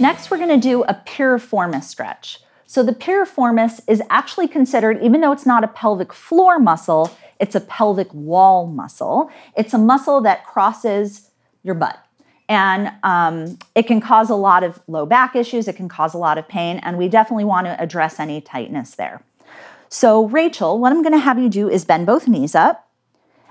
Next, we're gonna do a piriformis stretch. So the piriformis is actually considered, even though it's not a pelvic floor muscle, it's a pelvic wall muscle. It's a muscle that crosses your butt. And um, it can cause a lot of low back issues, it can cause a lot of pain, and we definitely want to address any tightness there. So, Rachel, what I'm going to have you do is bend both knees up.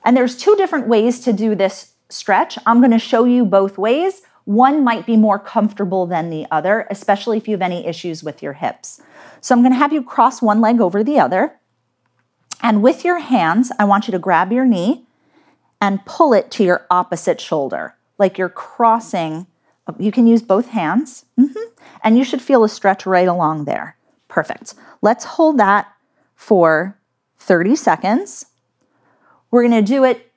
And there's two different ways to do this stretch. I'm going to show you both ways. One might be more comfortable than the other, especially if you have any issues with your hips. So I'm going to have you cross one leg over the other. And with your hands, I want you to grab your knee and pull it to your opposite shoulder, like you're crossing. You can use both hands, mm-hmm. and you should feel a stretch right along there. Perfect. Let's hold that for 30 seconds. We're going to do it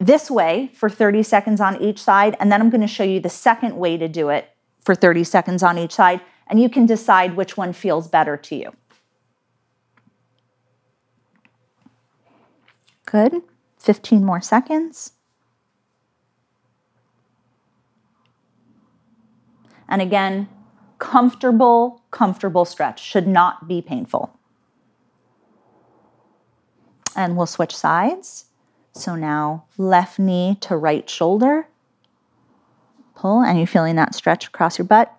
this way for 30 seconds on each side, and then I'm going to show you the second way to do it for 30 seconds on each side, and you can decide which one feels better to you. Good. 15 more seconds. And again, comfortable, comfortable stretch should not be painful. And we'll switch sides. So now left knee to right shoulder. Pull, and you're feeling that stretch across your butt?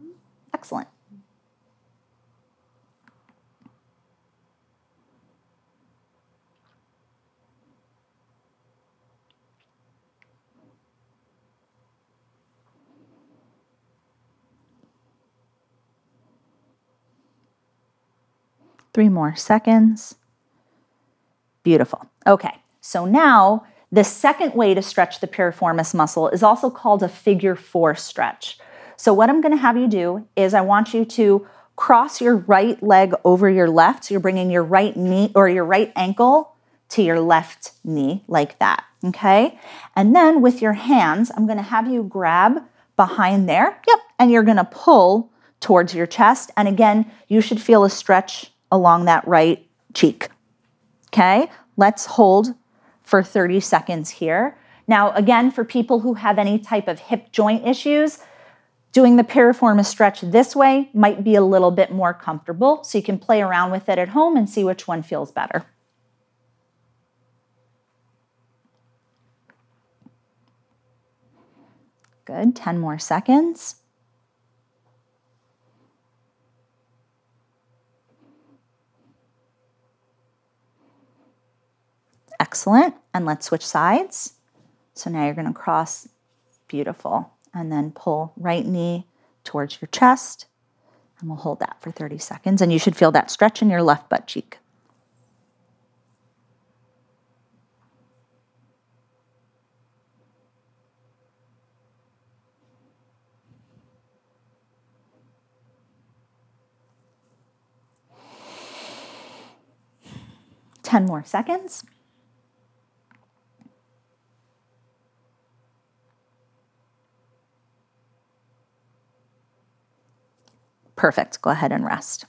Mm-hmm. Excellent. Three more seconds. Beautiful. Okay. So now the second way to stretch the piriformis muscle is also called a figure four stretch. So what I'm gonna have you do is I want you to cross your right leg over your left. So you're bringing your right knee or your right ankle to your left knee like that, okay? And then with your hands, I'm gonna have you grab behind there, yep, and you're gonna pull towards your chest. And again, you should feel a stretch along that right cheek, okay? Let's hold for 30 seconds here. Now, again, for people who have any type of hip joint issues, doing the piriformis stretch this way might be a little bit more comfortable. So you can play around with it at home and see which one feels better. Good, 10 more seconds. Excellent. And let's switch sides. So now you're going to cross. Beautiful. And then pull right knee towards your chest. And we'll hold that for 30 seconds. And you should feel that stretch in your left butt cheek. Ten more seconds. Perfect. Go ahead and rest.